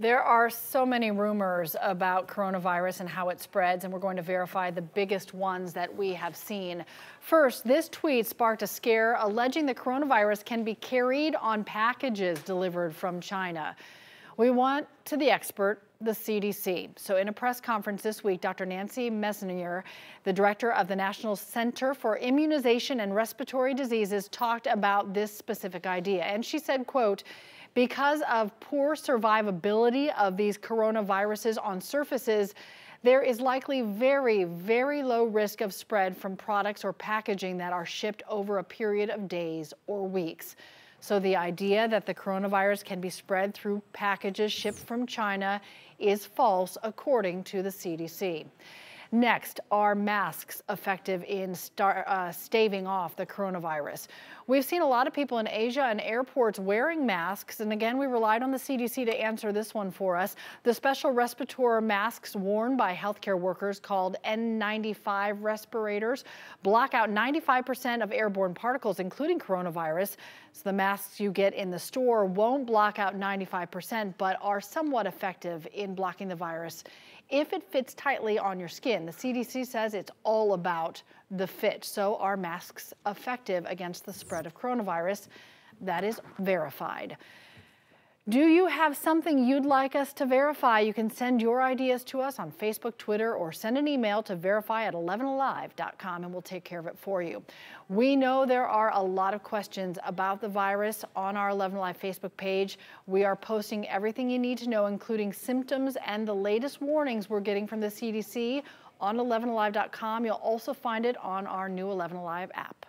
There are so many rumors about coronavirus and how it spreads, and we're going to verify the biggest ones that we have seen. First, this tweet sparked a scare alleging the coronavirus can be carried on packages delivered from China. We want to the expert, the CDC. So in a press conference this week, Dr. Nancy Messonnier, the director of the National Center for Immunization and Respiratory Diseases, talked about this specific idea. And she said, quote, because of poor survivability of these coronaviruses on surfaces, there is likely very, very low risk of spread from products or packaging that are shipped over a period of days or weeks. So the idea that the coronavirus can be spread through packages shipped from China is false, according to the CDC. Next, are masks effective in star, uh, staving off the coronavirus? We've seen a lot of people in Asia and airports wearing masks, and again, we relied on the CDC to answer this one for us. The special respirator masks worn by healthcare workers called N95 respirators block out 95% of airborne particles, including coronavirus. So the masks you get in the store won't block out 95%, but are somewhat effective in blocking the virus if it fits tightly on your skin. The CDC says it's all about the fit. So are masks effective against the spread of coronavirus? That is verified. Do you have something you'd like us to verify? You can send your ideas to us on Facebook, Twitter, or send an email to verify at 11alive.com and we'll take care of it for you. We know there are a lot of questions about the virus on our 11 Alive Facebook page. We are posting everything you need to know, including symptoms and the latest warnings we're getting from the CDC on 11alive.com. You'll also find it on our new 11 Alive app.